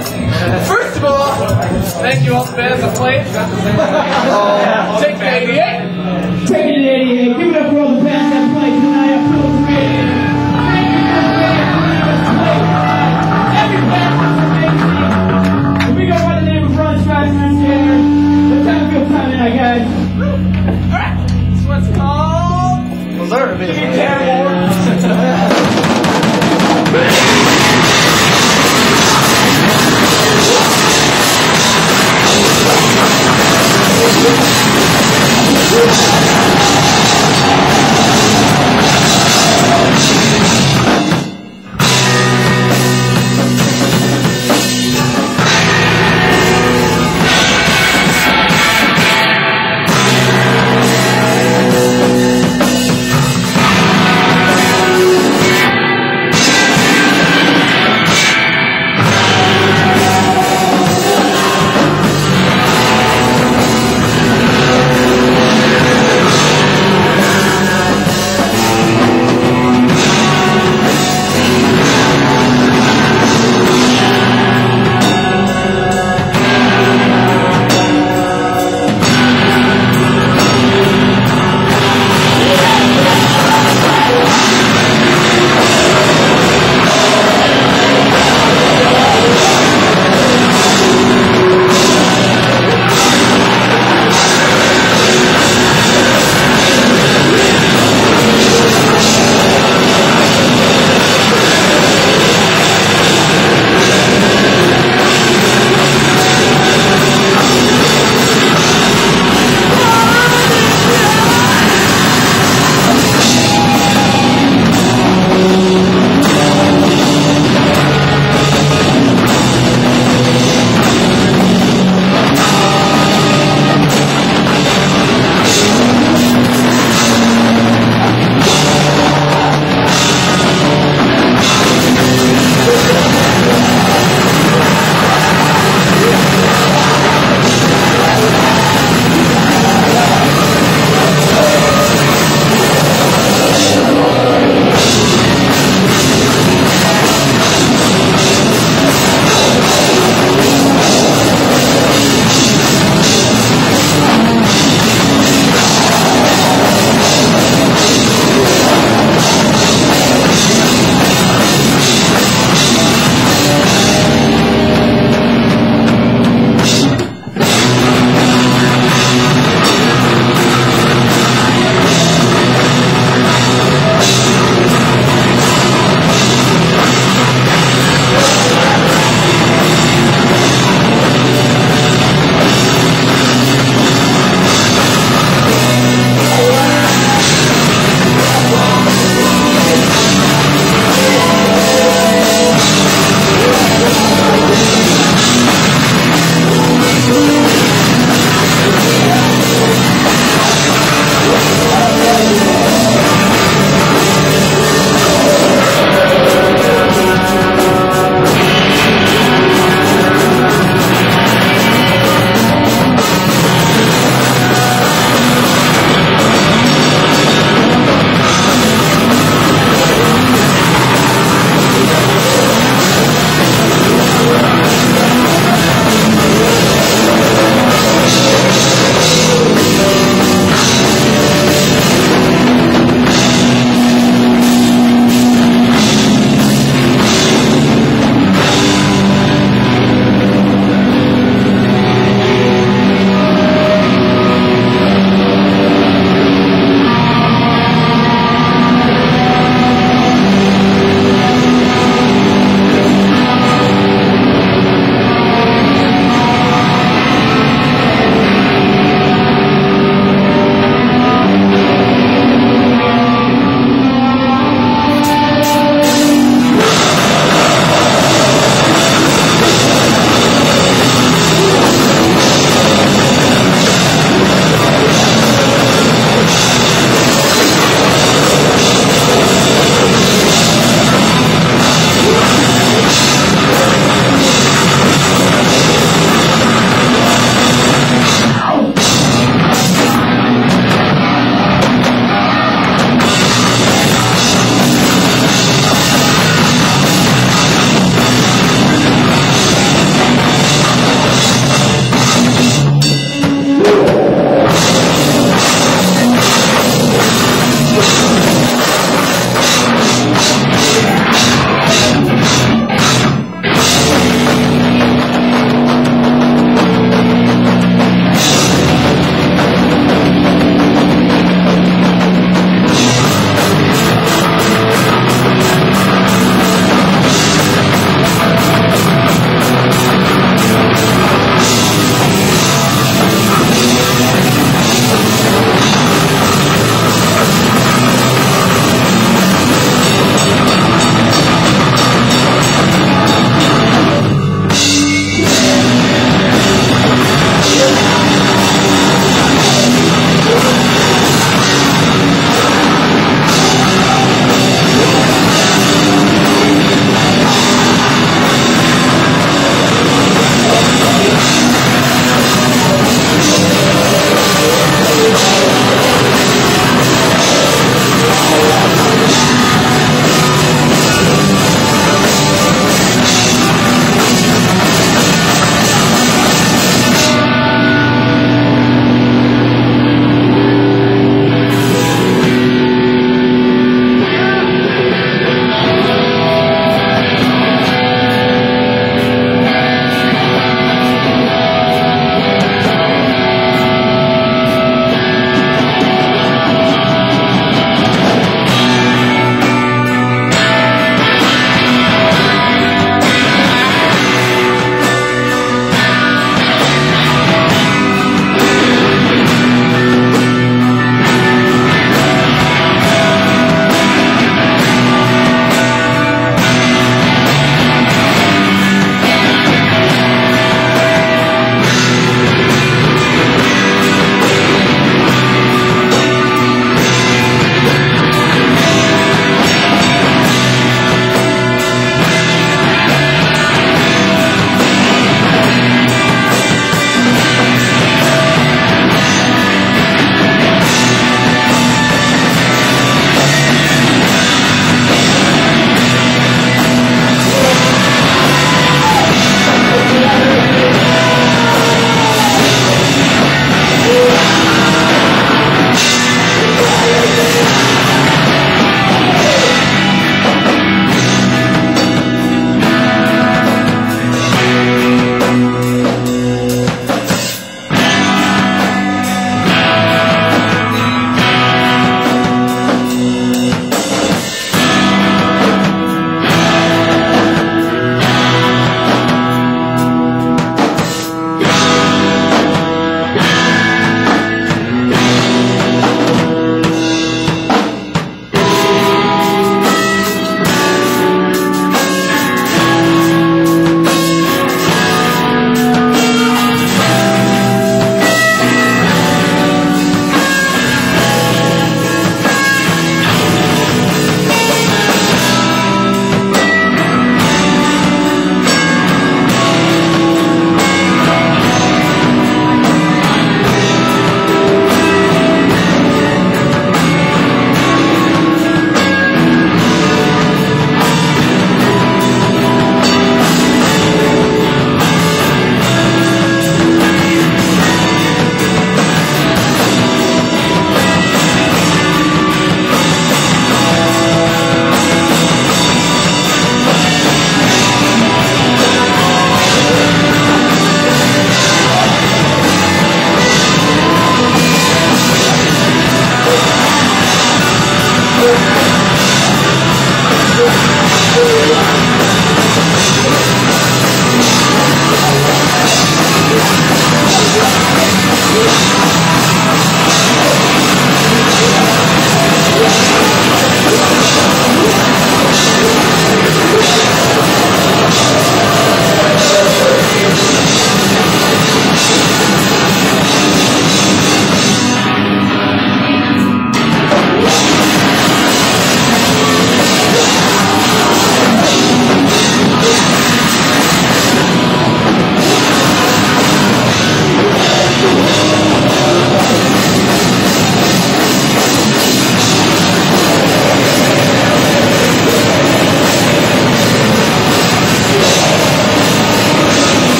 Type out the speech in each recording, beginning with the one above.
First of all, thank you all the fans that played. Take the 88.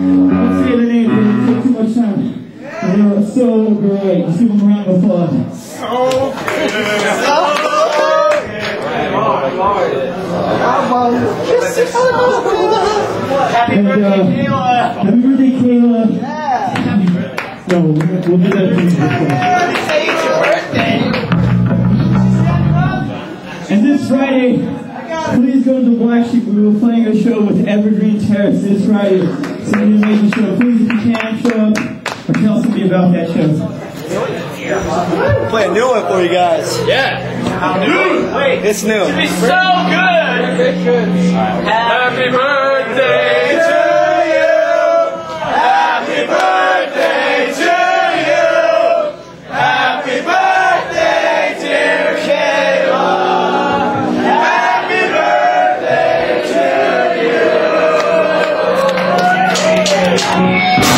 Amazing. I won't say names, but it took too much time. They were so great. Let's give them a round of applause. Happy And, uh, birthday, Kayla. Happy birthday, Kayla. Yeah. No, we'll, we'll do that. Birthday. And this Friday, please go to the Black Sheep. We will be playing a show with Evergreen Terrace this Friday. So an amazing show. Please, if you can, show up or tell somebody about that show. Play a new one for you guys. Yeah. Dude, wait. It's new. It's so good. Happy birthday We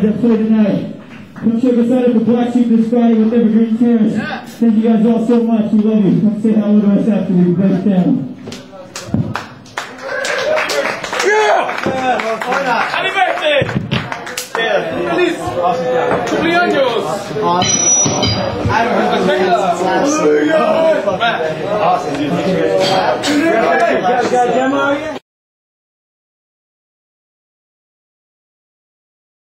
bands that played tonight. Come check us out at the Black Sheep this Friday with Evergreen Terrace. Thank you guys all so much. We love you. Come say hello to us after we break it down. Happy birthday! Feliz cumpleaños! Awesome.